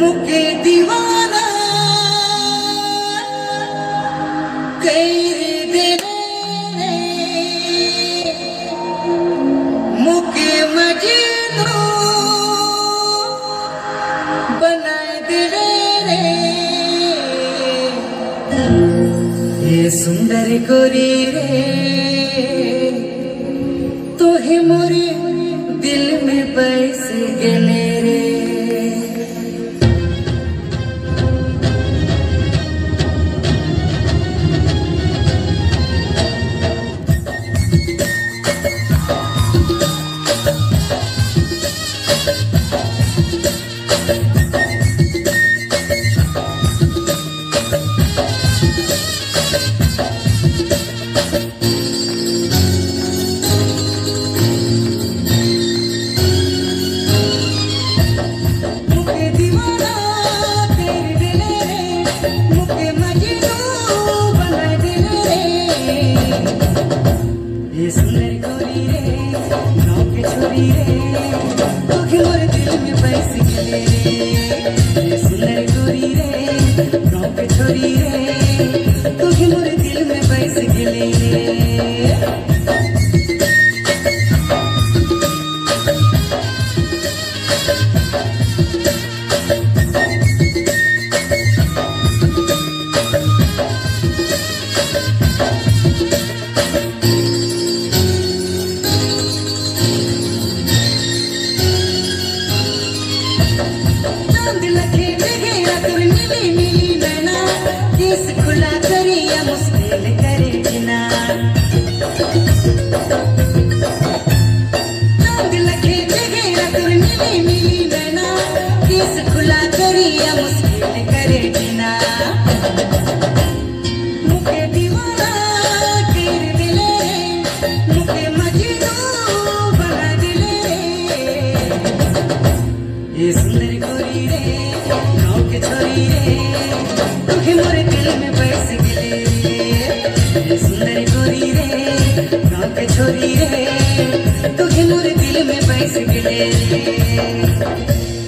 मुके दीवाना। कैर देने मुके मजनू बना दे रे। ये सुंदर गोरी रे तो ही मोरे दिल में बस गले दिल में बस गले चाँद लगे गहरा तुर मिली मिली नैना केस खुला करिया मुश्किल करे बिना। चाँद लगे गहरा तुर मिली मिली नैना केस खुला करिया मुश्किल करे बिना। मुके दीवाना तेरे दिल मुके मजनू बना दिल। रे Thank you.